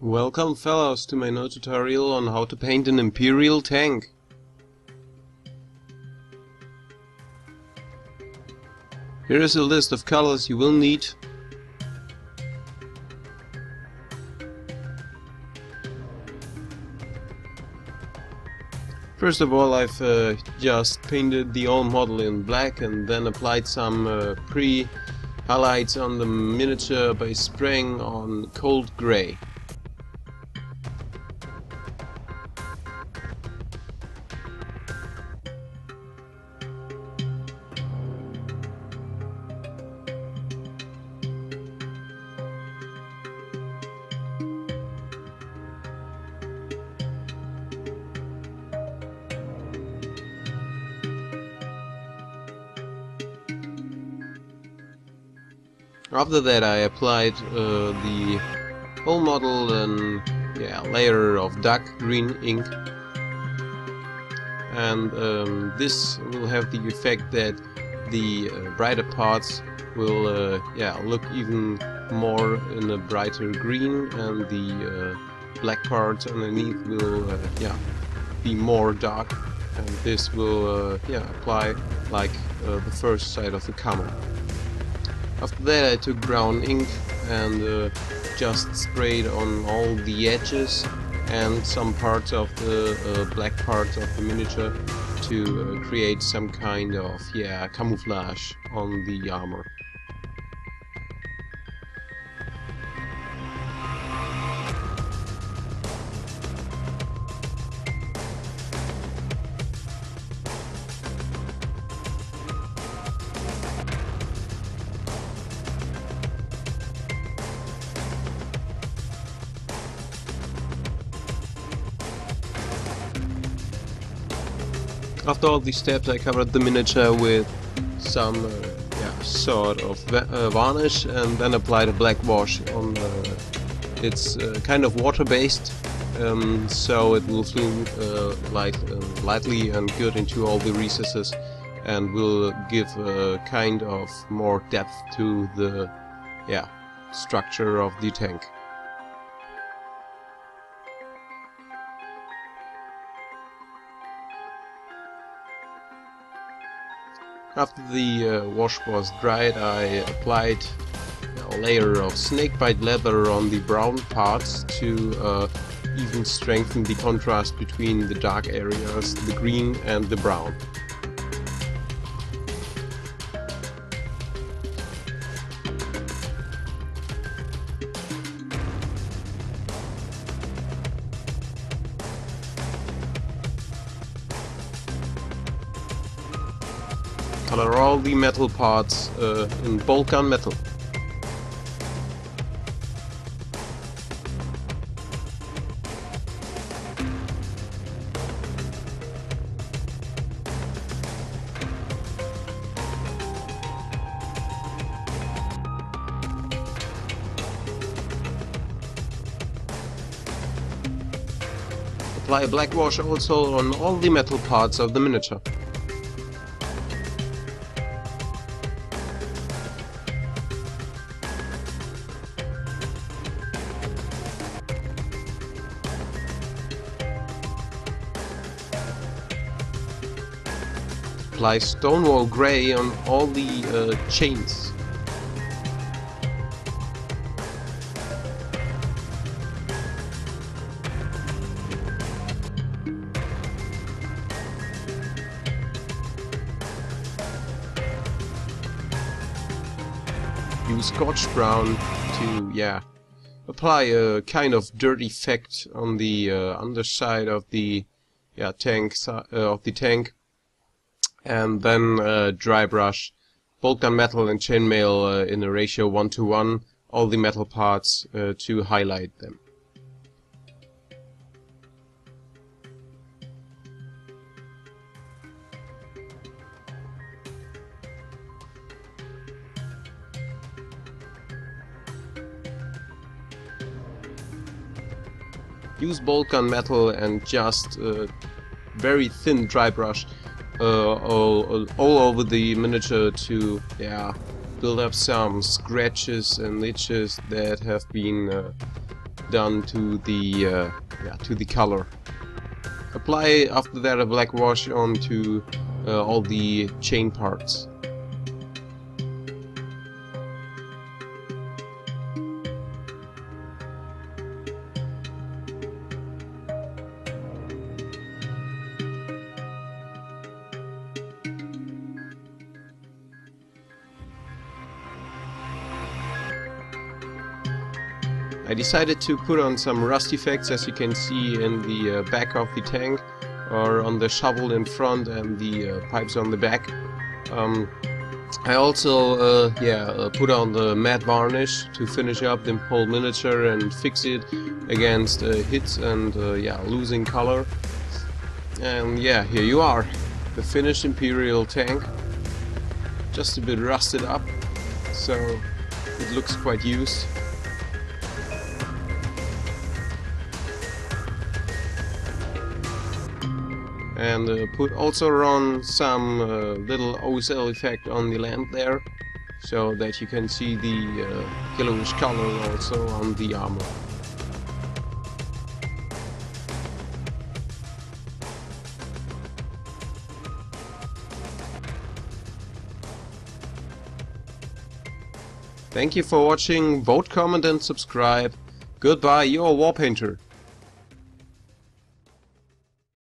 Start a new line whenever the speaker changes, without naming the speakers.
Welcome fellows to my no tutorial on how to paint an Imperial tank. Here is a list of colors you will need. First of all I've uh, just painted the old model in black and then applied some uh, pre-highlights on the miniature by spraying on cold grey. After that I applied uh, the whole model and yeah, layer of dark green ink and um, this will have the effect that the uh, brighter parts will uh, yeah look even more in a brighter green and the uh, black parts underneath will uh, yeah be more dark and this will uh, yeah apply like the first side of the camera. After that I took brown ink and uh, just sprayed on all the edges and some parts of the uh, black parts of the miniature to uh, create some kind of yeah camouflage on the armor. After all these steps I covered the miniature with some uh, yeah, sort of uh, varnish and then applied a black wash on uh, it's uh, kind of water based um, so it will flow uh, light, uh, lightly and good into all the recesses and will give a kind of more depth to the yeah structure of the tank. After the uh, wash was dried I applied a layer of snakebite leather on the brown parts to uh, even strengthen the contrast between the dark areas, the green and the brown. Color all the metal parts uh, in gun metal. Apply a black wash also on all the metal parts of the miniature. Apply Stonewall Grey on all the uh, chains. Use Scorched Brown to, yeah, apply a kind of dirt effect on the uh, underside of the yeah tank uh, of the tank and then uh, dry brush bolt gun metal and chainmail uh, in a ratio 1 to 1 all the metal parts uh, to highlight them. Use bolt gun metal and just uh, very thin dry brush uh, all, all over the miniature to yeah build up some scratches and niches that have been uh, done to the uh, yeah to the color. Apply after that a black wash onto uh, all the chain parts. I decided to put on some rust effects as you can see in the uh, back of the tank or on the shovel in front and the uh, pipes on the back. Um, I also uh, yeah uh, put on the matte varnish to finish up the whole miniature and fix it against uh, hits and uh, yeah losing color. And yeah, here you are, the finished Imperial tank. Just a bit rusted up, so it looks quite used. And uh, put also run some uh, little OSL effect on the lamp there so that you can see the uh, yellowish color also on the armor. Thank you for watching, vote, comment and subscribe. Goodbye, your Warpainter.